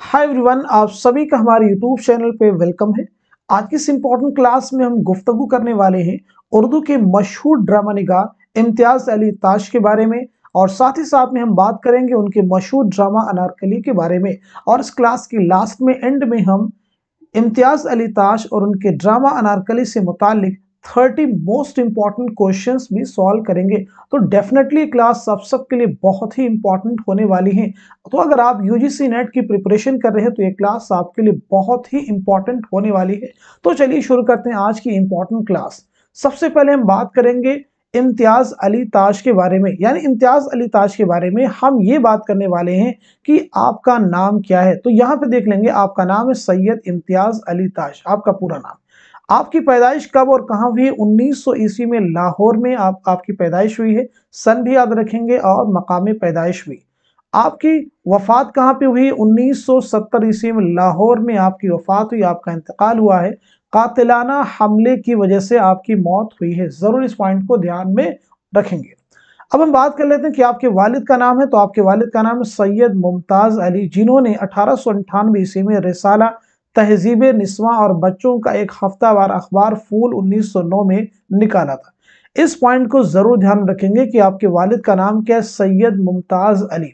Hi everyone आप सभी का हमारे यूट्यूब चैनल पे वेलकम है। आज की इस इम्पोर्टेंट क्लास में हम गुफ्तगू करने वाले हैं उर्दू के मशहूर ड्रामा निगार इम्तियाज़ अली ताश के बारे में और साथ ही साथ में हम बात करेंगे उनके मशहूर ड्रामा अनारकली के बारे में। और इस क्लास की लास्ट में एंड में हम इम्तियाज़ अली ताश और उनके ड्रामा अनारकली से मुतालिक थर्टी मोस्ट इंपॉर्टेंट क्वेश्चन भी सॉल्व करेंगे। तो डेफिनेटली क्लास सब सब के लिए बहुत ही इंपॉर्टेंट होने वाली है। तो अगर आप यूजीसी नेट की प्रिपरेशन कर रहे हैं तो ये क्लास आपके लिए बहुत ही इंपॉर्टेंट होने वाली है। तो चलिए शुरू करते हैं आज की इंपॉर्टेंट क्लास। सबसे पहले हम बात करेंगे इम्तियाज़ अली ताज के बारे में। यानी इम्तियाज़ अली ताज के बारे में हम ये बात करने वाले हैं कि आपका नाम क्या है। तो यहाँ पे देख लेंगे, आपका नाम है सैयद इम्तियाज़ अली ताज, आपका पूरा नाम। आपकी पैदाइश कब और कहाँ हुई? 1900 ईस्वी में लाहौर में आप, आपकी पैदाइश हुई है, सन भी याद रखेंगे और मकाम पैदाइश हुई आपकी वफात कहाँ पे हुई? 1970 ईस्वी में लाहौर में आपकी वफात हुई, आपका इंतकाल हुआ है। कातिलाना हमले की वजह से आपकी मौत हुई है। ज़रूर इस पॉइंट को ध्यान में रखेंगे। अब हम बात कर लेते हैं कि आपके वालिद का नाम है तो आपके वालिद का नाम है सैयद मुमताज़ अली, जिन्होंने अठारह सौ ईस्वी में रिसाला तहजीब निस्वा और बच्चों का एक हफ्तावार अखबार फूल 1909 में निकाला था। इस पॉइंट को ज़रूर ध्यान रखेंगे कि आपके वालिद का नाम क्या है? सैयद मुमताज़ अली।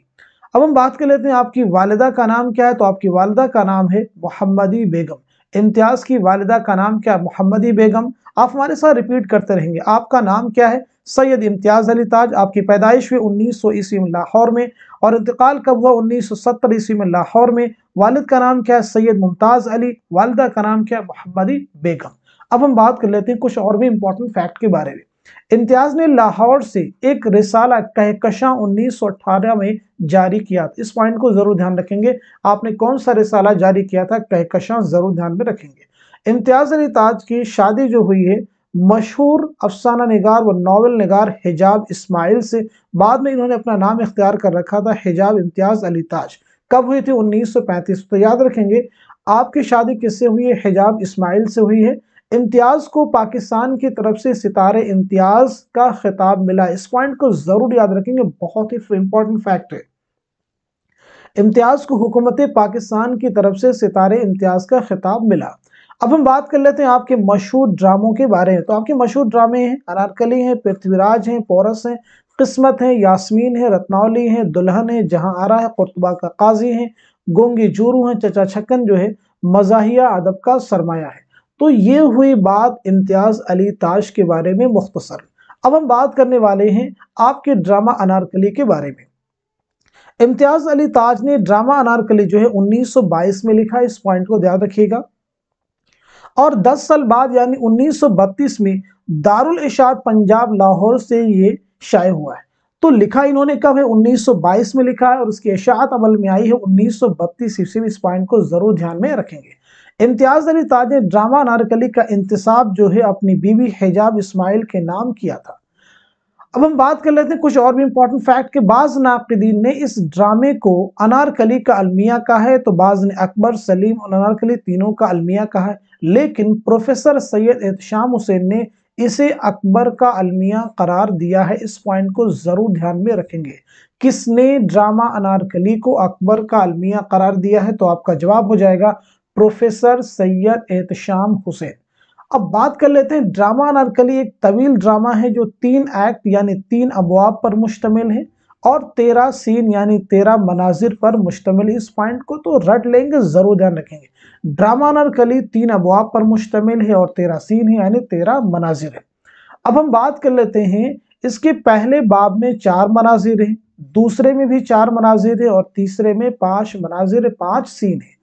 अब हम बात कर लेते हैं आपकी वालदा का नाम क्या है? तो आपकी वालदा का नाम है मोहम्मदी बेगम। इम्तियाज़ की वालदा का नाम क्या है? मोहम्मदी बेगम। आप हमारे साथ रिपीट करते रहेंगे। आपका नाम क्या है? सैयद इम्तियाज़ अली ताज, आपकी पैदाइश हुई उन्नीस सौ ईस्वी में लाहौर में और इंतकाल कब हुआ उन्नीस सौ सत्तर ईस्वी में लाहौर में? वालिद का नाम क्या है? सैयद मुमताज़ अली, वालदा का नाम क्या है? मोहम्मदी बेगम। अब हम बात कर लेते हैं कुछ और भी इंपॉर्टेंट फैक्ट के बारे में। इम्तियाज़ ने लाहौर से एक रिसाला कहकशा 1918 में जारी किया था। इस पॉइंट को ज़रूर ध्यान रखेंगे। आपने कौन सा रिसाला जारी किया था? कहकशा ज़रूर ध्यान में रखेंगे। इम्तियाज़ अली ताज की शादी जो हुई है मशहूर अफसाना निगार व नावल निगार हिजाब इस्माइल से बाद में इन्होंने अपना नाम इख्तियार कर रखा था, हिजाब इम्तियाज़ अली ताज। कब हुई थी? 1935 तो याद रखेंगे, आपकी शादी किससे हुई है? हिजाब इस्माइल से हुई है। इम्तियाज़ को पाकिस्तान की तरफ़ से सितारे इम्तियाज़ का खिताब मिला। इस पॉइंट को ज़रूर याद रखेंगे, बहुत ही इंपॉर्टेंट फैक्ट है। इम्तियाज़ को हुकूमत पाकिस्तान की तरफ़ से सितारे इम्तियाज़ का खिताब मिला। अब हम बात कर लेते हैं आपके मशहूर ड्रामों के बारे में। तो आपके मशहूर ड्रामे हैं, अनारकली हैं, पृथ्वीराज हैं, पोरस हैं, किस्मत है, यास्मीन है, रत्नावली है, दुल्हन है, जहाँ आ रहा है, कुरतबा का काजी है, गोंगी जूरू है, चचा छक्कन जो है, मजाहिया अदब का सरमाया है। तो ये हुई बात इम्तियाज़ अली ताज के बारे में मुख्तसर। अब हम बात करने वाले हैं आपके ड्रामा अनारकली के बारे में। इम्तियाज़ अली ताज ने ड्रामा अनारकली जो है 1922 में लिखा इस पॉइंट को ध्यान रखिएगा। और 10 साल बाद, यानी 1932 में, दारुल इशाद पंजाब लाहौर से ये शाये हुआ है। तो लिखा इन्होंने कब है? 1922 में लिखा है और उसकी अशात अमल में आई है। 1932 बत्तीस इस पॉइंट को ज़रूर ध्यान में रखेंगे। इम्तियाज़ अली ताज ने ड्रामा नारकली का इंतसाब जो है, अपनी बीवी हिजाब इस्माइल के नाम किया था। अब हम बात कर लेते हैं कुछ और भी इम्पोर्टेंट फैक्ट के। बाज नाकदीन ने इस ड्रामे को अनारकली का अलमिया कहा है तो बाज ने अकबर, सलीम और अनारकली तीनों का अलमिया कहा है। लेकिन प्रोफेसर सैयद एहतशाम हुसैन ने इसे अकबर का अलमिया करार दिया है। इस पॉइंट को ज़रूर ध्यान में रखेंगे। किसने ड्रामा अनारकली को अकबर का अलमिया करार दिया है? तो आपका जवाब हो जाएगा प्रोफेसर सैयद एहतशाम हुसैन। अब बात कर लेते हैं ड्रामा अनारकली एक तवील ड्रामा है जो तीन एक्ट यानी तीन अबवाब पर मुश्तमिल है और तेरह सीन यानी तेरह मनाजिर पर मुश्तमिल इस पॉइंट को तो रट लेंगे, ज़रूर ध्यान रखेंगे। ड्रामा नरकली तीन अबवाब पर मुश्तमिल है और तेरह सीन है यानी तेरह मनाजिर है। अब हम बात कर लेते हैं, इसके पहले बाब में चार मनाजिर हैं, दूसरे में भी चार मनाजिर है और तीसरे में पाँच मनाजिर, पाँच सीन है।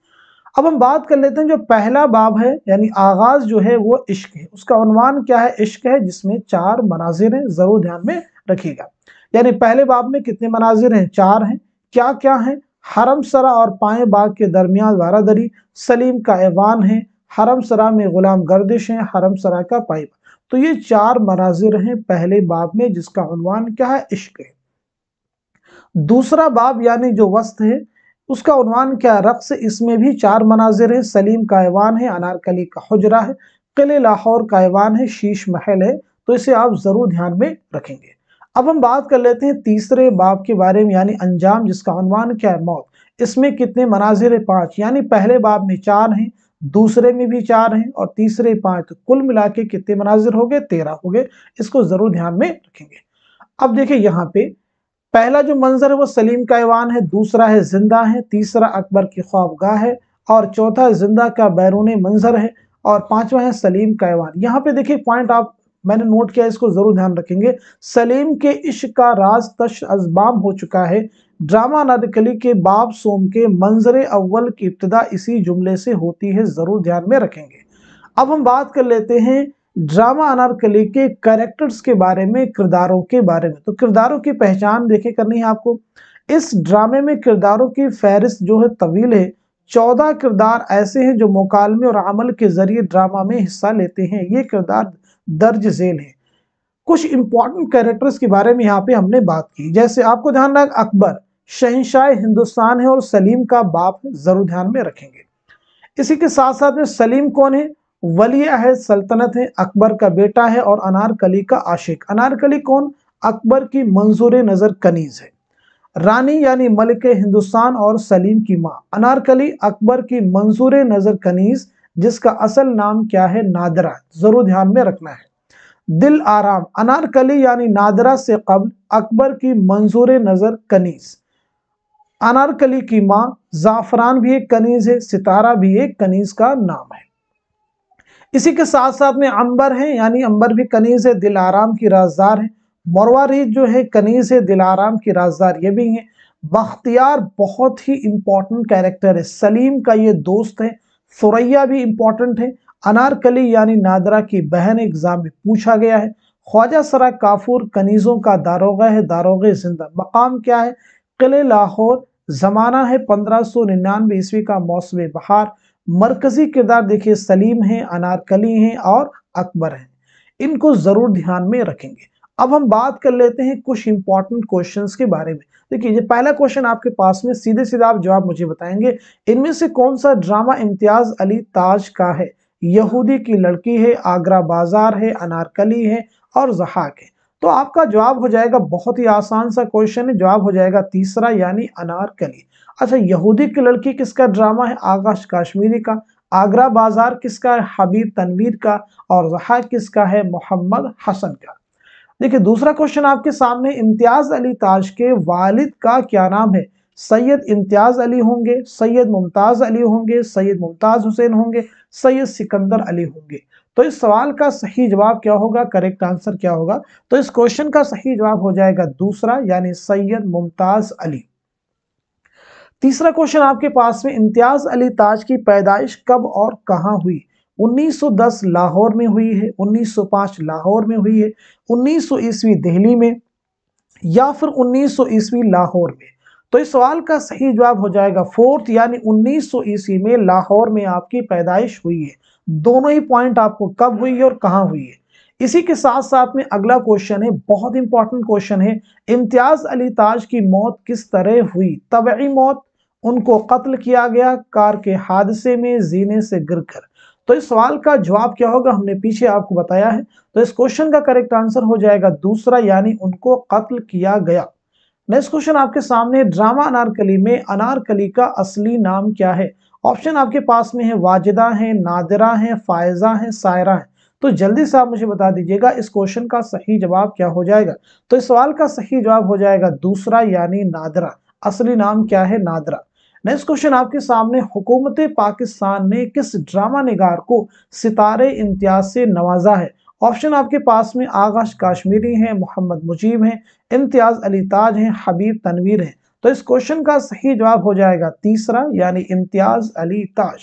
अब हम बात कर लेते हैं जो पहला बाब है, यानी आगाज़ जो है वो इश्क है। उसका अनुमान क्या है? इश्क है, जिसमें चार मनाजिर हैं ज़रूर ध्यान में रखिएगा। यानी पहले बाब में कितने मनाजिर हैं? चार हैं। क्या क्या हैं? हरम सरा और पाए बाग के दरमियान वारादरी, सलीम का ऐवान है हरम सरा में गुलाम गर्दिश है हरम सरा का पाइप तो ये चार मनाजिर हैं पहले बाब में, जिसका उनवान क्या है? इश्क है। दूसरा बाब यानी जो वस्त है उसका उनवान क्या रक्स? इसमें भी चार मनाजिर है। सलीम का ऐवान है, अनारकली का हजरा है, किले लाहौर का ऐवान है, शीश महल है। तो इसे आप ज़रूर ध्यान में रखेंगे। अब हम बात कर लेते हैं तीसरे बाब के बारे में, यानी अंजाम, जिसका अनुमान क्या है? मौत। इसमें कितने मनाजिर पाँच। यानी पहले बाब में चार हैं, दूसरे में भी चार हैं और तीसरे पाँच। तो कुल मिला के कितने मनाजिर हो गए? तेरह हो गए। इसको ज़रूर ध्यान में रखेंगे। अब देखिए यहाँ पे पहला जो मंजर है वो सलीम का ऐवान है, दूसरा है ज़िंदा है, तीसरा अकबर की ख्वाबगाह है और चौथा ज़िंदा का बैरून मंजर है और पांचवा है सलीम का ऐवान। यहाँ पे देखिए पॉइंट आप, मैंने नोट किया, इसको ज़रूर ध्यान रखेंगे। सलीम के इश्क का राज तश अजबाम हो चुका है। ड्रामा नदकली के बाब सोम के मंजर अव्वल की इब्तदा इसी जुमले से होती है, ज़रूर ध्यान में रखेंगे। अब हम बात कर लेते हैं ड्रामा अनारकली के कैरेक्टर्स के बारे में, किरदारों के बारे में। तो किरदारों की पहचान देखे करनी है आपको। इस ड्रामे में किरदारों की फहरिस्त जो है तवील है। चौदह किरदार ऐसे हैं जो मुकालमे और अमल के ज़रिए ड्रामा में हिस्सा लेते हैं। ये किरदार दर्ज झेल है। कुछ इंपॉर्टेंट कैरेक्टर्स के बारे में यहाँ पे हमने बात की। जैसे आपको ध्यान रख अकबर शहनशाह हिंदुस्तान है और सलीम का बाप ज़रूर ध्यान में रखेंगे। इसी के साथ साथ में सलीम कौन है? वली है, सल्तनत है, अकबर का बेटा है और अनारकली का आशिक। अनारकली कौन? अकबर की मंजूर नज़र कनीज है। रानी यानी मलिक हिंदुस्तान और सलीम की माँ। अनारकली अकबर की मंजूर नज़र कनीज, जिसका असल नाम क्या है? नादरा। ज़रूर ध्यान में रखना है। दिल आराम। अनारकली यानी नादरा से कबल, अकबर की मंजूर नज़र कनीज। अनारकली की माँ जाफरान भी एक कनीज है, सितारा भी एक कनीज का नाम है। इसी के साथ साथ में अंबर है, यानी अंबर भी कनीज दिल आराम की राजदार है। मरवारीज जो है, कनीज दिल आराम की राजदार ये भी है। बख्तियार बहुत ही इंपॉर्टेंट कैरेक्टर है। सलीम का ये दोस्त है, सुरैया भी इंपॉर्टेंट है। अनारकली यानी नादरा की बहन एग्ज़ाम में पूछा गया है। ख्वाजा सरा काफूर कनीज़ों का दारोगा है, दारोगे ज़िंदा। मकाम क्या है? किले लाहौर, जमाना है पंद्रह सौ निन्यानवे ईस्वी का मौसम बहार मरकजी किरदार देखिए, सलीम हैं अनारकली हैं और अकबर हैं। इनको ज़रूर ध्यान में रखेंगे। अब हम बात कर लेते हैं कुछ इंपॉर्टेंट क्वेश्चंस के बारे में। देखिए, ये पहला क्वेश्चन आपके पास में सीधे सीधे आप जवाब मुझे बताएँगे। इनमें से कौन सा ड्रामा इम्तियाज़ अली ताज का है? यहूदी की लड़की है, आगरा बाज़ार है अनारकली है और जहाक है। तो आपका जवाब हो जाएगा, बहुत ही आसान सा क्वेश्चन है, जवाब हो जाएगा तीसरा, यानी अनारकली अच्छा यहूदी की लड़की किसका ड्रामा है? आकाश काश्मीरी का। आगरा बाज़ार किसका है? हबीब तनवीर का। और जहा किसका है? मोहम्मद हसन का। देखिए, दूसरा क्वेश्चन आपके सामने, इम्तियाज़ अली ताज के वालिद का क्या नाम है? सैयद इम्तियाज़ अली होंगे, सैयद मुमताज़ अली होंगे, सैयद मुमताज़ हुसैन होंगे, सैयद सिकंदर अली होंगे। तो इस सवाल का सही जवाब क्या होगा? करेक्ट आंसर क्या होगा? तो इस क्वेश्चन का सही जवाब हो जाएगा दूसरा, यानी सैयद मुमताज़ अली। तीसरा क्वेश्चन आपके पास में, इम्तियाज़ अली ताज की पैदाइश कब और कहाँ हुई? 1910 लाहौर में हुई है 1905 लाहौर में हुई है 1900 ईस्वी दिल्ली में, या फिर 1900 ईस्वी लाहौर में? तो इस सवाल का सही जवाब हो जाएगा फोर्थ, यानी 1900 ईस्वी में लाहौर में आपकी पैदाइश हुई है। दोनों ही पॉइंट आपको कब हुई है और कहाँ हुई है? इसी के साथ साथ में अगला क्वेश्चन है, बहुत इंपॉर्टेंट क्वेश्चन है, इम्तियाज़ अली ताज की मौत किस तरह हुई? तबी मौत उनको कत्ल किया गया कार के हादसे में जीने से गिरकर। तो इस सवाल का जवाब क्या होगा? हमने पीछे आपको बताया है। तो इस क्वेश्चन का करेक्ट आंसर हो जाएगा दूसरा, यानी उनको कत्ल किया गया। नेक्स्ट क्वेश्चन आपके सामने ड्रामा अनारकली में अनारकली का असली नाम क्या है? ऑप्शन आपके पास में है, वाजिदा है, नादिरा है, फायजा है, सायरा है। तो जल्दी से आप मुझे बता दीजिएगा, इस क्वेश्चन का सही जवाब क्या हो जाएगा? तो इस सवाल का सही जवाब हो जाएगा दूसरा, यानी नादरा। असली नाम क्या है? नादरा। नेक्स्ट क्वेश्चन आपके सामने हुकूमत पाकिस्तान ने किस ड्रामा निगार को सितारे इम्तियाज़ से नवाजा है? ऑप्शन आपके पास में आगाश काश्मीरी हैं, मोहम्मद मुजीब हैं, इम्तियाज़ अली ताज हैं, हबीब तनवीर हैं। तो इस क्वेश्चन का सही जवाब हो जाएगा तीसरा, यानी इम्तियाज़ अली ताज।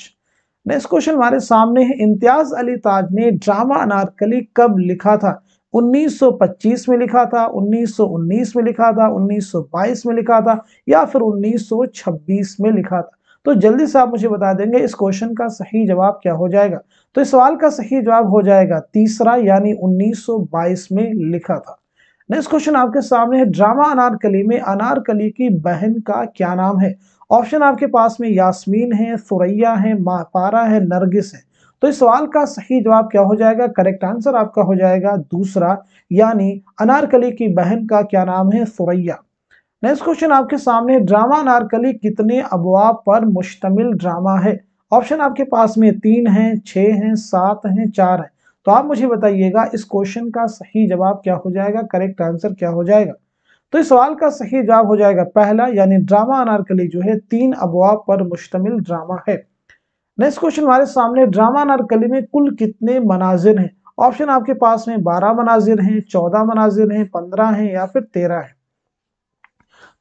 नेक्स्ट क्वेश्चन हमारे सामने है, इम्तियाज़ अली ताज ने ड्रामा अनारकली कब लिखा था? 1925 में लिखा था 1919 में लिखा था 1922 में लिखा था या फिर 1926 में लिखा था। तो जल्दी से आप मुझे बता देंगे इस क्वेश्चन का सही जवाब क्या हो जाएगा। तो इस सवाल का सही जवाब हो जाएगा तीसरा यानी 1922 में लिखा था। नेक्स्ट क्वेश्चन आपके सामने है, ड्रामा अनारकली में अनारकली की बहन का क्या नाम है? ऑप्शन आपके पास में यास्मीन है, सुरैया है मापारा है, नरगिस है। तो इस सवाल का सही जवाब क्या हो जाएगा? करेक्ट आंसर आपका हो जाएगा दूसरा, यानी अनारकली की बहन का क्या नाम है? सुरैया। नेक्स्ट क्वेश्चन आपके सामने, ड्रामा अनारकली कितने अबवाब पर मुश्तमिल ड्रामा है? ऑप्शन आपके पास में तीन हैं, छह हैं, सात हैं, चार हैं। तो आप मुझे बताइएगा, इस क्वेश्चन का सही जवाब क्या हो जाएगा? करेक्ट आंसर क्या हो जाएगा? तो इस सवाल का सही जवाब हो जाएगा पहला, यानी ड्रामा अनारकली जो है, तीन अबवाब पर मुश्तमिल ड्रामा है। नेक्स्ट क्वेश्चन हमारे सामने, ड्रामा अनारकली में कुल कितने मनाजिर हैं? ऑप्शन आपके पास में बारह मनाजिर हैं, चौदह मनाजिर हैं, पंद्रह हैं या फिर तेरह है।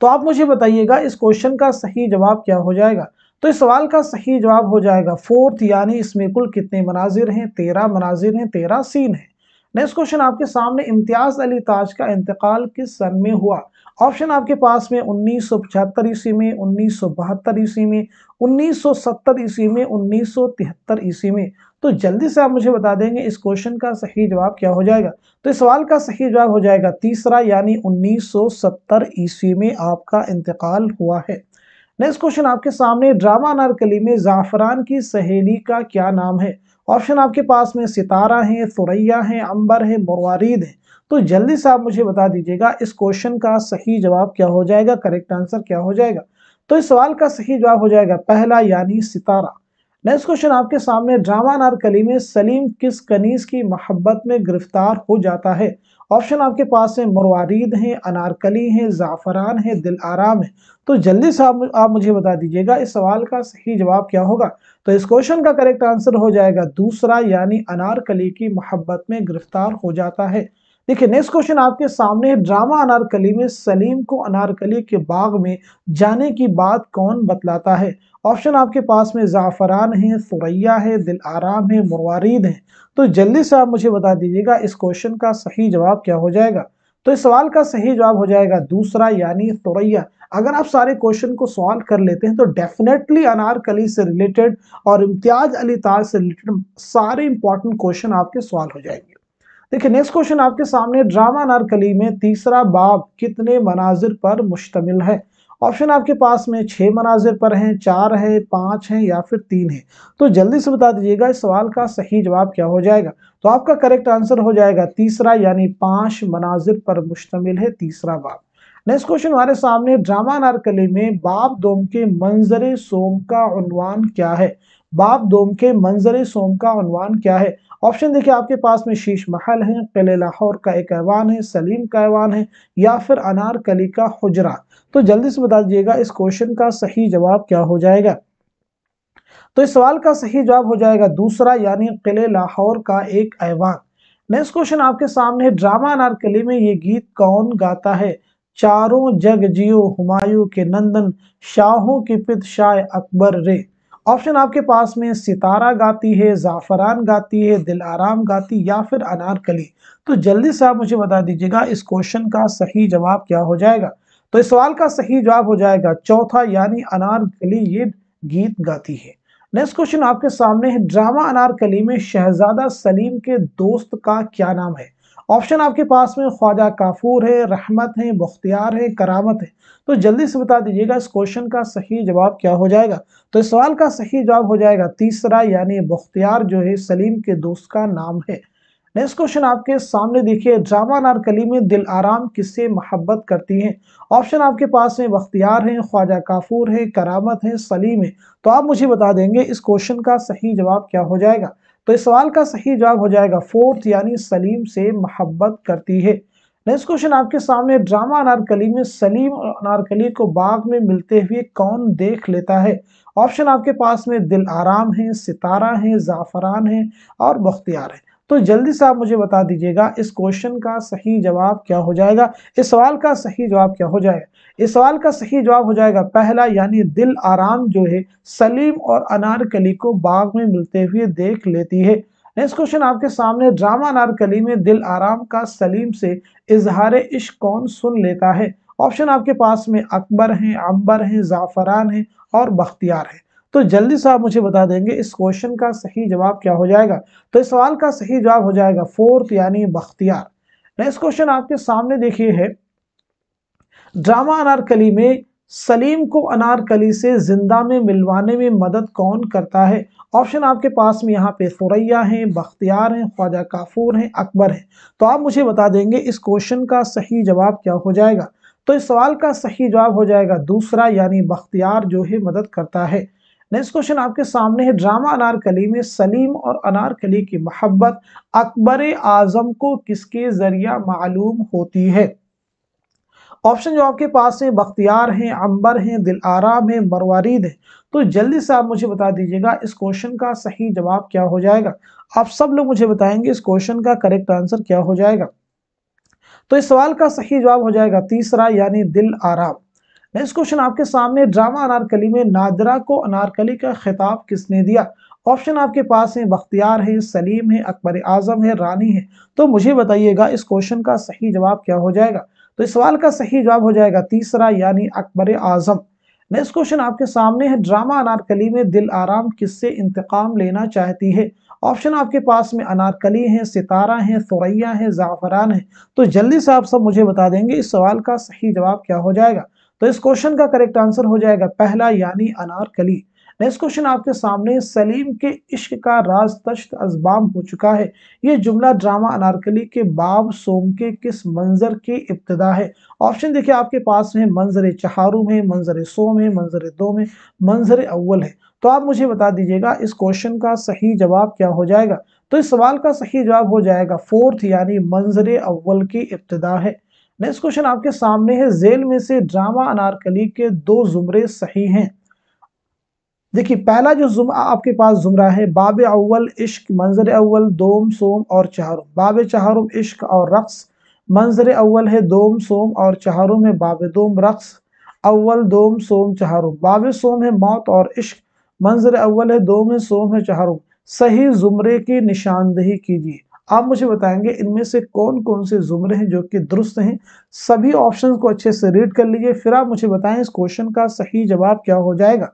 तो आप मुझे बताइएगा, इस क्वेश्चन का सही जवाब क्या हो जाएगा? तो इस सवाल का सही जवाब हो जाएगा, फोर्थ, यानी इसमें कुल कितने मनाजिर हैं? तेरह मनाजिर हैं, तेरह सीन है। नेक्स्ट क्वेश्चन आपके सामने, इम्तियाज़ अली ताज का इंतकाल किस सन में हुआ? ऑप्शन आपके पास में उन्नीस सौ पचहत्तर ईस्वी में, उन्नीस सौ बहत्तर ईस्वी में, उन्नीस सौ सत्तर ईस्वी में, उन्नीस सौ तिहत्तर ईस्वी में। तो जल्दी से आप मुझे बता देंगे इस क्वेश्चन का सही जवाब क्या हो जाएगा। तो इस सवाल का सही जवाब हो जाएगा तीसरा, यानी 1970 ईस्वी में आपका इंतकाल हुआ है। नेक्स्ट क्वेश्चन आपके सामने ड्रामा अनारकली में जाफरान की सहेली का क्या नाम है? ऑप्शन आपके पास में सितारा है, सुरैया है, अंबर है, मुरवारीद है। तो जल्दी से आप मुझे बता दीजिएगा, इस क्वेश्चन का सही जवाब क्या हो जाएगा? करेक्ट आंसर क्या हो जाएगा? तो इस सवाल का सही जवाब हो जाएगा, पहला यानी सितारा। नेक्स्ट क्वेश्चन आपके सामने ड्रामा नारकली में सलीम किस कनीज की मोहब्बत में गिरफ़्तार हो जाता है? ऑप्शन आपके पास है मुरवारीद हैं अनारकली हैं जाफरान है दिल आराम है। तो जल्दी से आप, आप मुझे बता दीजिएगा इस सवाल का सही जवाब क्या होगा? तो इस क्वेश्चन का करेक्ट आंसर हो जाएगा दूसरा यानी अनारकली की मोहब्बत में गिरफ़्तार हो जाता है। देखिए नेक्स्ट क्वेश्चन आपके सामने है ड्रामा अनारकली में सलीम को अनारकली के बाग में जाने की बात कौन बतलाता है? ऑप्शन आपके पास में ज़ाफ़रान है, सुरैया है दिल आराम है, मुरवारीद है। तो जल्दी से आप मुझे बता दीजिएगा, इस क्वेश्चन का सही जवाब क्या हो जाएगा? तो इस सवाल का सही जवाब हो जाएगा दूसरा, यानी सुरैया। अगर आप सारे क्वेश्चन को सॉल्व कर लेते हैं तो डेफिनेटली अनारकली से रिलेटेड और इम्तियाज़ अली ताज से रिलेटेड सारे इंपॉर्टेंट क्वेश्चन आपके सॉल्व हो जाएँगे। देखिए नेक्स्ट क्वेश्चन आपके सामने ड्रामा अनारकली में तीसरा बाब कितने मनाजिर पर मुश्तमिल है? ऑप्शन आपके पास में छह मनाजिर पर हैं, चार है, पाँच हैं या फिर तीन है? तो जल्दी से बता दीजिएगा, इस सवाल का सही जवाब क्या हो जाएगा? तो आपका करेक्ट आंसर हो जाएगा, तीसरा यानी पाँच मनाजिर पर मुश्तमिल है तीसरा बाब नेक्स्ट क्वेश्चन हमारे सामने ड्रामा नारकली में बाप दोम के मंजर सोम का उनवान क्या है? बाप दोम के मंजर सोम का उनवान क्या है? ऑप्शन देखिए, आपके पास में शीश महल है, किले लाहौर का एक ऐवान है, सलीम का ऐवान है, या फिर अनार कली का हुजरा। तो जल्दी से बता दीजिएगा, इस क्वेश्चन का सही जवाब क्या हो जाएगा? तो इस सवाल का सही जवाब हो जाएगा दूसरा, यानी किले लाहौर का एक ऐवान। नेक्स्ट क्वेश्चन आपके सामने ड्रामा अनारकली में ये गीत कौन गाता है? चारों जग जियो हुमायूं के नंदन, शाहों की पित शाह अकबर रे। ऑप्शन आपके पास में सितारा गाती है, जाफरान गाती है, दिल आराम गाती या फिर अनारकली तो जल्दी से आप मुझे बता दीजिएगा, इस क्वेश्चन का सही जवाब क्या हो जाएगा? तो इस सवाल का सही जवाब हो जाएगा, चौथा यानी अनारकली ये गीत गाती है। नेक्स्ट क्वेश्चन आपके सामने है, ड्रामा अनारकली में शहजादा सलीम के दोस्त का क्या नाम है? ऑप्शन आपके पास में ख्वाजा काफूर है, रहमत है मुख्तियार है, करामत है। तो जल्दी से बता दीजिएगा इस क्वेश्चन का सही जवाब क्या हो जाएगा। तो इस सवाल का सही जवाब हो जाएगा तीसरा, यानी मुख्तियार जो है, सलीम के दोस्त का नाम है। नेक्स्ट क्वेश्चन आपके सामने देखिए, ड्रामा नारकली में दिल आराम किससे मोहब्बत करती हैं? ऑप्शन आपके पास में बख्तियार हैं, ख्वाजा काफूर है, करामत है, सलीम है। तो आप मुझे बता देंगे इस क्वेश्चन का सही जवाब क्या हो जाएगा। तो इस सवाल का सही जवाब हो जाएगा, फोर्थ यानी सलीम से मोहब्बत करती है। नेक्स्ट क्वेश्चन आपके सामने, ड्रामा अनारकली में सलीम और अनारकली को बाग में मिलते हुए कौन देख लेता है? ऑप्शन आपके पास में, दिल आराम है, सितारा है, जाफरान है और बख्तियार है। तो जल्दी से आप मुझे बता दीजिएगा, इस क्वेश्चन का सही जवाब क्या हो जाएगा? इस सवाल का सही जवाब क्या हो जाएगा इस सवाल का सही जवाब हो जाएगा पहला, यानी दिल आराम जो है, सलीम और अनारकली को बाग में मिलते हुए देख लेती है। नेक्स्ट क्वेश्चन आपके सामने ड्रामा अनारकली में दिल आराम का सलीम से इजहार इश्क कौन सुन लेता है? ऑप्शन आपके पास में अकबर हैं, अंबर हैं, जाफरान हैं और बख्तियार है। तो जल्दी से आप मुझे बता देंगे, इस क्वेश्चन का सही जवाब क्या हो जाएगा? तो इस सवाल का सही जवाब हो जाएगा फोर्थ यानी बख्तियार। नेक्स्ट क्वेश्चन आपके सामने देखिए है। ड्रामा अनारकली में, सलीम को अनारकली से ज़िंदा में मिलवाने में मदद कौन करता है? ऑप्शन आपके पास में यहाँ पे सुरैया हैं, बख्तियार हैं, ख्वाजा काफूर हैं, अकबर हैं। तो आप मुझे बता देंगे, इस क्वेश्चन का सही जवाब क्या हो जाएगा? तो इस सवाल का सही जवाब हो जाएगा दूसरा यानी बख्तियार जो है मदद करता है। नेक्स्ट क्वेश्चन आपके सामने है ड्रामा अनारकली में सलीम और अनारकली की मोहब्बत। अकबर आज़म को किसके ज़रिया मालूम होती है? ऑप्शन जो आपके पास है, बख्तियार हैं, अंबर हैं दिल आराम है, मरवारीद है। तो जल्दी से आप मुझे बता दीजिएगा, इस क्वेश्चन का सही जवाब क्या हो जाएगा? आप सब लोग मुझे बताएँगे, इस क्वेश्चन का करेक्ट आंसर क्या हो जाएगा? तो इस सवाल का सही जवाब हो जाएगा तीसरा, यानी दिल आराम नेक्स्ट क्वेश्चन आपके सामने ड्रामा अनारकली में नादरा को अनारकली का खिताब किसने दिया? ऑप्शन आपके पास है, बख्तियार है, सलीम है, अकबर आज़म है, रानी है। तो मुझे बताइएगा, इस क्वेश्चन का सही जवाब क्या हो जाएगा? तो इस सवाल का सही जवाब हो जाएगा तीसरा, यानी अकबर आज़म। नेक्स्ट क्वेश्चन आपके सामने है ड्रामा अनारकली में दिल आराम किससे इंतकाम लेना चाहती है? ऑप्शन आपके पास में अनारकली है, सितारा है, सुरैया है, जाफरान है। तो जल्दी से आप सब मुझे बता देंगे, इस सवाल का सही जवाब क्या हो जाएगा? तो इस क्वेश्चन का करेक्ट आंसर हो जाएगा पहला यानी अनारकली नेक्स्ट क्वेश्चन आपके सामने सलीम के इश्क का राज तश्त अजबाम हो चुका है। ये जुमला ड्रामा अनारकली के बाब सोम के किस मंजर की इब्तदा है? ऑप्शन देखिए, आपके पास है मंजर चहारुम है मंजर सोम है मंजर दो में, मंजर अव्वल है। तो आप मुझे बता दीजिएगा, इस क्वेश्चन का सही जवाब क्या हो जाएगा? तो इस सवाल का सही जवाब हो जाएगा फोर्थ यानी मंजर अव्वल की इब्तदा है। नेक्स्ट क्वेश्चन आपके सामने है, जेल में से ड्रामा अनारकली के दो जुमरे सही हैं। देखिए, पहला जो जुम, आपके पास जुमरा है, बाब अव्वल इश्क, मंजर अव्वल दोम, सोम और चहारुम। बाब चहारुम इश्क और रक्स, मंजर अव्वल है दोम, सोम और चहारुम है बाब दोम, रक्स अव्वल दोम, सोम, चहारुम। बाब सोम है मौत और इश्क, मंजर अव्वल है दोम है सोम है चहारुम। सही जुमरे की निशानदही कीजिए। आप मुझे बताएँगे इनमें से कौन कौन से जुमरे हैं जो कि दुरुस्त हैं? सभी ऑप्शन को अच्छे से रीड कर लीजिए, फिर आप मुझे बताएँ इस क्वेश्चन का सही जवाब क्या हो जाएगा।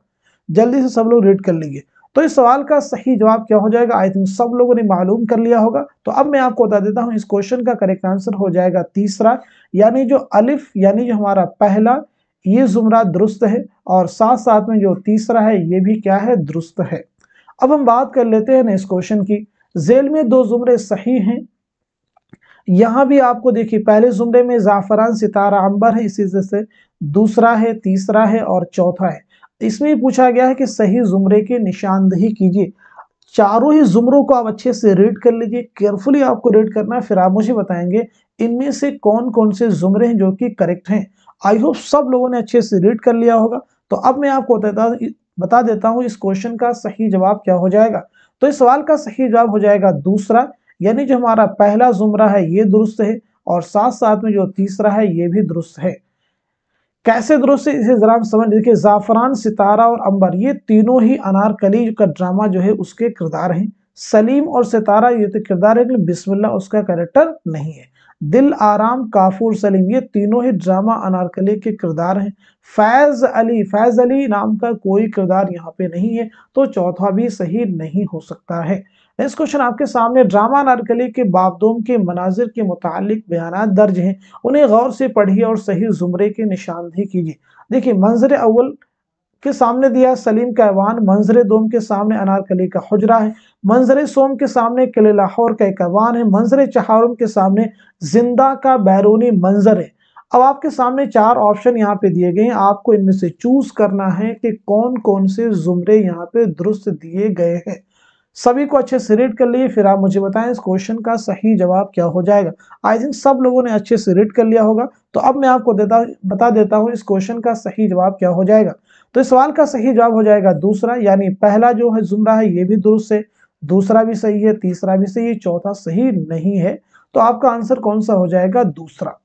जल्दी से सब लोग रीड कर लीजिए। तो इस सवाल का सही जवाब क्या हो जाएगा? आई थिंक सब लोगों ने मालूम कर लिया होगा। तो अब मैं आपको बता देता हूँ, इस क्वेश्चन का करेक्ट आंसर हो जाएगा तीसरा। यानी जो अलिफ यानी जो हमारा पहला, ये जुमरा दुरुस्त है और साथ साथ में जो तीसरा है, ये भी क्या है? दुरुस्त है। अब हम बात कर लेते हैं ना इस क्वेश्चन की। जेल में दो जुमरे सही हैं। यहाँ भी आपको देखिए, पहले जुमरे में जाफरान सितारा अंबर है, इसी से दूसरा है, तीसरा है और चौथा है। इसमें पूछा गया है कि सही जुमरे की निशानदही कीजिए। चारों ही जुमरों को आप अच्छे से रीड कर लीजिए, केयरफुली आपको रीड करना है, फिर आप मुझे बताएँगे, इनमें से कौन कौन से जुमरे हैं जो कि करेक्ट हैं। आई होप सब लोगों ने अच्छे से रीड कर लिया होगा। तो अब मैं आपको बता बता देता हूँ इस क्वेश्चन का सही जवाब क्या हो जाएगा। तो इस सवाल का सही जवाब हो जाएगा दूसरा, यानी जो हमारा पहला जुमरा है ये दुरुस्त है और साथ साथ में जो तीसरा है ये भी दुरुस्त है। कैसे दुरुस्त है इसे जरा समझ देखिए, जाफरान, सितारा और अंबर, ये तीनों ही अनारकली का ड्रामा जो है उसके किरदार हैं। सलीम और सितारा, ये तो किरदार है, लेकिन बिस्मिल्ला उसका कैरेक्टर नहीं है। दिल आराम, काफूर सलीम, ये तीनों ही ड्रामा अनारकली के किरदार हैं। फैज अली फैज अली नाम का कोई किरदार यहाँ पे नहीं है तो चौथा भी सही नहीं हो सकता है। नेक्स्ट क्वेश्चन आपके सामने, ड्रामा नारकली के बाबदोम के मनाजिर के मुतालिक बयान दर्ज हैं। उन्हें गौर से पढ़िए और सही जुमरे की निशानदेही कीजिए। देखिए, मंजर अव्वल के सामने दिया सलीम का ऐवान, मंजर दोम के सामने अनारकली का हजरा है, मंजर सोम के सामने किले लाहौर का एक ऐवान है, मंजर चहारुम के सामने ज़िंदा का बैरूनी मंजर है। अब आपके सामने चार ऑप्शन यहाँ पे दिए गए हैं, आपको इनमें से चूज़ करना है कि कौन कौन से जुमरे यहाँ पे दुरुस्त दिए गए हैं। सभी को अच्छे से रीड कर लिए, फिर आप मुझे बताएँ इस क्वेश्चन का सही जवाब क्या हो जाएगा। आई थिंक सब लोगों ने अच्छे से रीड कर लिया होगा। तो अब मैं आपको देता, बता देता हूँ इस क्वेश्चन का सही जवाब क्या हो जाएगा। तो इस सवाल का सही जवाब हो जाएगा दूसरा, यानी पहला जो है जुमरा है, ये भी दुरुस्त है। दूसरा भी सही है, तीसरा भी सही है, चौथा सही नहीं है। तो आपका आंसर कौन सा हो जाएगा? दूसरा।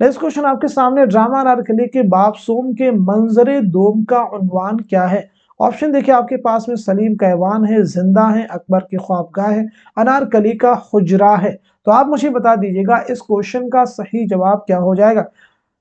नेक्स्ट क्वेश्चन आपके सामने ड्रामा नारकली के बाप सोम के मंजरे, दोम का क्या है? ऑप्शन देखिए, आपके पास में सलीम का है, ज़िंदा है, अकबर की ख्वाबगाह है अनारकली का हुजरा है। तो आप मुझे बता दीजिएगा, इस क्वेश्चन का सही जवाब क्या हो जाएगा?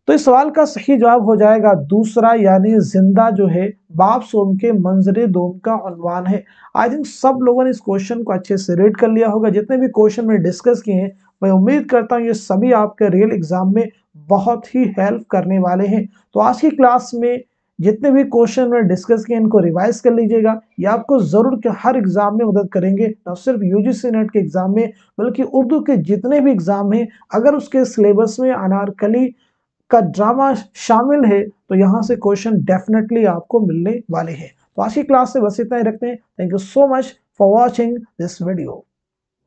तो इस सवाल का सही जवाब हो जाएगा, दूसरा यानी ज़िंदा जो है, बाप सोम के मंजरे दोम का अनवान है। आई थिंक सब लोगों ने इस क्वेश्चन को अच्छे से रीड कर लिया होगा। जितने भी क्वेश्चन में डिस्कस किए हैं, मैं उम्मीद करता हूँ ये सभी आपके रियल एग्ज़ाम में बहुत ही हेल्प करने वाले हैं। तो आज की क्लास में जितने भी क्वेश्चन में डिस्कस किए, इनको रिवाइज कर लीजिएगा। ये आपको ज़रूर के हर एग्ज़ाम में मदद करेंगे। न सिर्फ़ यूजीसी नेट के एग्ज़ाम में, बल्कि उर्दू के जितने भी एग्ज़ाम हैं, अगर उसके सिलेबस में अनारकली का ड्रामा शामिल है तो यहाँ से क्वेश्चन डेफिनेटली आपको मिलने वाले हैं। तो आज की क्लास से बस इतना ही रखते हैं। Thank you so much for watching this video